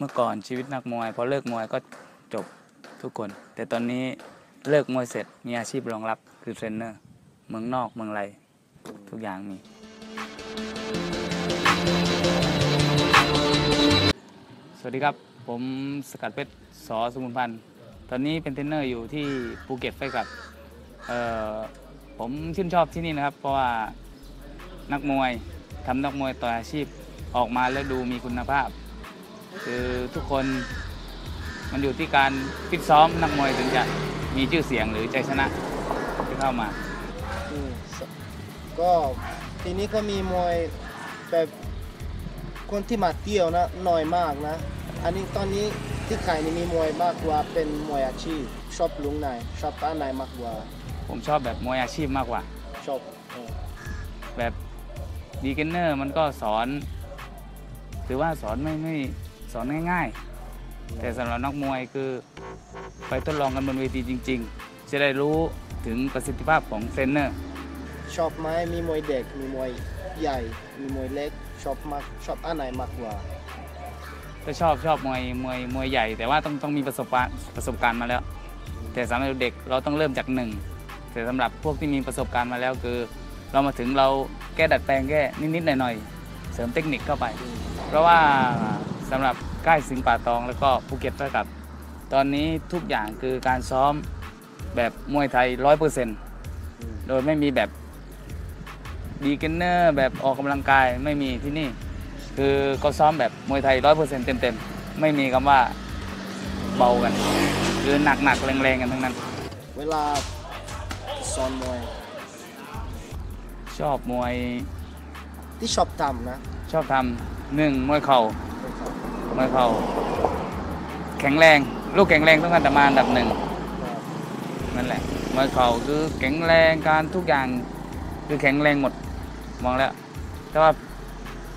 เมื่อก่อนชีวิตนักมวยพอเลิกมวยก็จบทุกคน แต่ตอนนี้เลิกมวยเสร็จมีอาชีพรองรับคือเทรนเนอร์เมืองนอกเมืองไรทุกอย่างมี สวัสดีครับ ผมสกัดเพชรสอสมุนพันธ์ตอนนี้เป็นเทรนเนอร์อยู่ที่ภูเก็ต Fight Club เออผมชื่นชอบที่นี่นะครับ เพราะว่านักมวยทำนักมวยต่ออาชีพออกมาแล้วดูมีคุณภาพ คือทุกคนมันอยู่ที่การฟิตซ้อมนักมวยถึงจะมีชื่อเสียงหรือใจชนะที่เข้ามา อืมสก็ทีนี้ก็มีมวยแบบคนที่มาเที่ยวนะน้อยมากนะ อันนี้ตอนนี้ที่ขายนี่มีมวยมากกว่าเป็นมวยอาชีพ ชอบลุงไหนชอบป้าไหนมากกว่าผมชอบแบบมวยอาชีพมากกว่า ชอบเออแบบ beginner มันก็สอน ถือว่าสอนไม่ไม่ สอนง่าย ๆ แต่สำหรับนักมวยคือไปทดลองกันบนเวทีจริง ๆ จะได้รู้ถึงประสิทธิภาพของเทรนเนอร์ ชอบไหมมีมวยเด็ก มีมวยใหญ่ มีมวยเล็ก ชอบมากชอบอันไหนมากกว่า ก็ชอบชอบมวยมวยมวยใหญ่ แต่ว่าต้องต้องมีประสบการณ์ประสบการณ์มาแล้ว แต่สำหรับเด็กเราต้องเริ่มจากหนึ่งแต่สำหรับพวกที่มีประสบการณ์มาแล้วคือ เรามาถึงเราแก้ดัดแปลงแก้นิดๆหน่อยๆเสริมเทคนิคเข้าไป เพราะว่า สำหรับค่ายสิงห์ป่าตองแล้วก็ภูเก็ต Fight Club ตอนนี้ทุกอย่างคือการซ้อมแบบมวยไทยร้อยเปอร์เซ็นต์โดยไม่มีแบบ beginner แบบออกกำลังกายไม่มีที่นี่ คือก็ซ้อมแบบมวยไทยร้อยเปอร์เซ็นต์เต็มๆ ไม่มีคำว่าเบากัน คือหนักๆแรงๆกันทั้งนั้น เวลาสอนมวย ชอบมวยที่ชอบทำนะ ชอบทำหนึ่งมวยเข่า มวยเข่าแข็งแรง ลูกแข็งแรงต้องการต่มาอันดับหนึ่งนั่นแหละมวยเข่าคือแข็งแรงการทุกอย่างคือแข็งแรงหมดมองแล้วแต่ว่า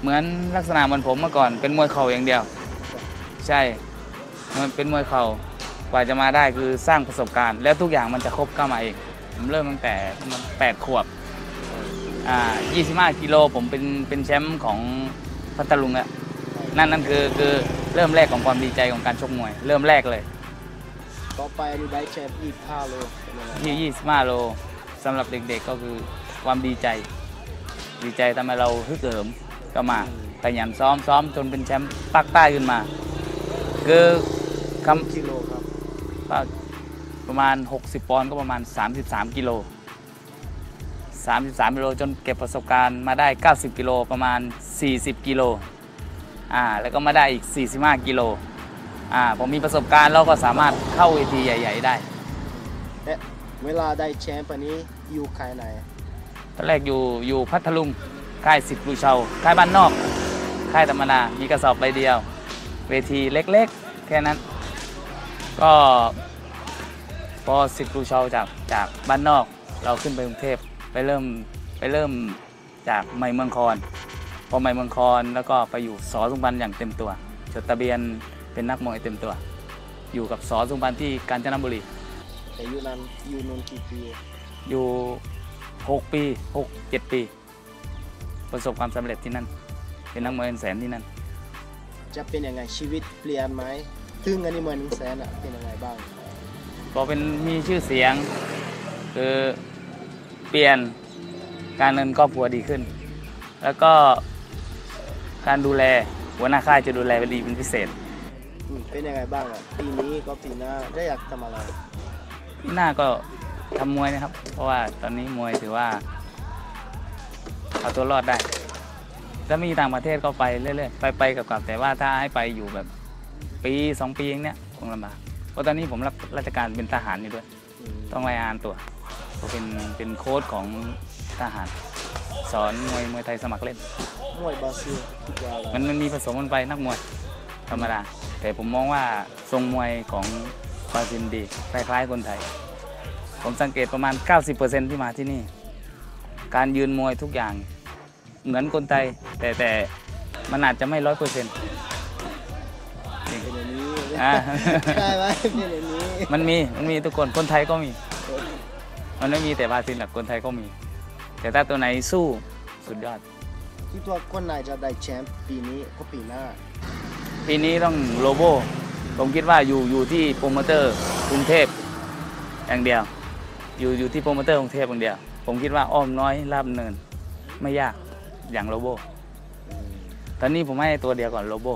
เหมือนลักษณะเหมือนผมเมื่อก่อนเป็นมวยเข่าอย่างเดียว ใช่มันเป็นมวยเข่ากว่าจะมาได้คือสร้างประสบการณ์ แล้วทุกอย่างมันจะครบเข้ามาเองผมเริ่มตั้งแต่มันแปดขวบอ่า25 กิโลผมเป็นเป็นแชมป์ของพัทลุงแล้ว นั่นนั่นคือคือเริ่มแรกของความดีใจของการชกมวย เริ่มแรกเลยต่อไปนี่ได้แชมป์ยี่ห้าโลเป็นยังไงที่ 25 โลสำหรับเด็กๆก็คือความดีใจ ดีใจทำให้เราฮึกเหิมก็มาขยันซ้อมซ้อมจนเป็นแชมป์ภาคใต้ขึ้นมา คือคำกิโลครับก็ประมาณ 60 ปอนด์ก็ประมาณ 33 กิโล 33 กิโลจนเก็บประสบการณ์มาได้ 90 กิโลประมาณ 40 กิโล อ่าแล้วก็มาได้อีก 45 กิโลอ่าผมมีประสบการณ์แล้วก็สามารถเข้าเวทีใหญ่ ๆ ได้เอ๊ะเวลาได้แชมป์อันนี้อยู่ใครไหนตอนแรกอยู่อยู่พัทลุงค่ายสิบลูเชาค่ายบ้านนอกค่ายธรรมดามีกระสอบใบเดียว เวทีเล็กๆ แค่นั้น ก็พอสิบลูเชาจากจากบ้านนอก เราขึ้นไปกรุงเทพไปเริ่มไปเริ่มจากไม่เมืองคอน พอไม่เมืองคอนแล้วก็ไปอยู่สอสุพรรณอย่างเต็มตัวจดทะเบียนเป็นนักมวยเต็มตัว อยู่กับสอสุพรรณที่กาญจนบุรีแต่อยู่นั้นอยู่นนกี่ปีอยู่ 6 ปี 6 7 ปี ประสบความสำเร็จที่นั่น เป็นนักมวยเงินแสนที่นั่น จะเป็นยังไงชีวิตเปลี่ยนไหมถึงอันนี้เหมือนหนึ่งแสนอะเป็นยังไงบ้างพอเป็นมีชื่อเสียงคือเปลี่ยนการเงินครอบครัวดีขึ้น แล้วก็ การดูแลหัวหน้าค่ายจะดูแลเป็นดีเป็นพิเศษอืมเป็นยังไงบ้างอะปีนี้ก็ปีหน้าได้อยากทำอะไรที่หน้าก็ทำมวยนะครับ เพราะว่าตอนนี้มวยถือว่าเอาตัวรอดได้ถ้ามีต่างประเทศก็ไปเรื่อยๆไปไปๆกับกับแต่ว่าถ้าให้ไปอยู่แบบปีสองปีอย่างเนี้ยคงลำบากเพราะตอนนี้ผมรับราชการเป็นทหารอยู่ด้วยอืมต้องรายงานตัวผมเป็นเป็นโค้ชของทหาร สอนมวยมวยไทยสมัครเล่น มวยบราซิลทุกวันมันมันมีผสมกันไปนักมวยธรรมดา แต่ผมมองว่าทรงมวยของบราซิลดีคล้ายๆคนไทย ผมสังเกตประมาณ 90%ที่มาที่นี่ การยืนมวยทุกอย่างเหมือนคนไทย แต่แต่มันอาจจะไม่ร้อยเปอร์เซ็นต์เป็นอย่างนี้อ่าใช่ไหมเป็นอย่างนี้มันมีมันมีทุกคนคนไทยก็มี มันไม่มีแต่บราซิลหรอกคนไทยก็มี แต่ถ้าตัวไหนสู้สุดยอด คิดว่าคนไหนจะได้แชมป์ปีนี้ก็ปีหน้า ปีนี้ต้องโลโบผมคิดว่าอยู่อยู่ที่โปรโมเตอร์กรุงเทพอย่างเดียว อยู่อยู่ที่โปรโมเตอร์กรุงเทพอย่างเดียว ผมคิดว่าอ้อมน้อยราชดำเนิน ไม่ยากอย่างโลโบตอนนี้ผมให้ตัวเดียวก่อนโลโบ